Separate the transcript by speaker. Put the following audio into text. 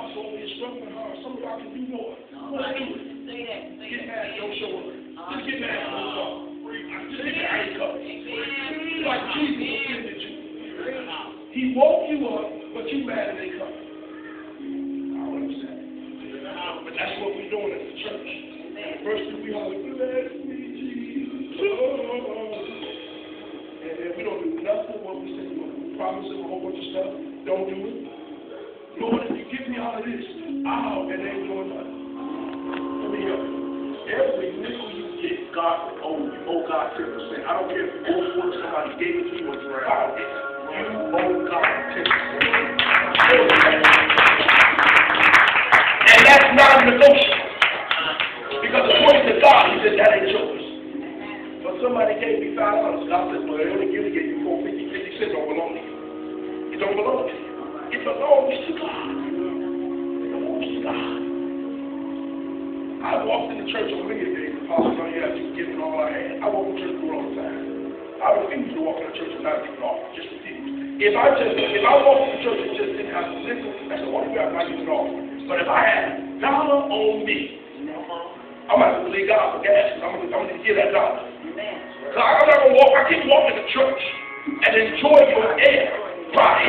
Speaker 1: boss over here struggling hard. Some of y'all can do more. Let's do it.
Speaker 2: Say that. Say
Speaker 1: Get mad, don't show up. Just get mad, don't show up. Just get ain't coming. It's like Jesus offended you. He woke you up, but you mad and they come. I don't understand. But that's what we're doing at the church. First thing we holler, bless me, Jesus. And then we don't do nothing what we say. We promise him a whole bunch of stuff. Don't do it. All of this, I'll, and ain't doing nothing. Let me help you. Every nickel you get, God owe you. Owe God 10%. I don't care if you owe what somebody gave it to you or you it. You owe God 10%. And that's non-negotiable. Because according to God, he said that ain't yours. But somebody gave me five dollars. God said, well, they only give you four fifty, fifty cents don't belong to you. It don't belong to you. It belongs to God. I walked in the church on many days, the pastor told you just giving all I had. I walk in the church all the time. I refuse to walk in the church and not give it off. Just refuse. If I just if I walk in the church and just didn't have a nickel, that's the only way I'm not giving it off. But if I had a dollar on me, I'm have to believe God for gas. I'm gonna, I'm gonna give that dollar. So I'm not gonna walk. I can't walk in the church and enjoy your air. Right.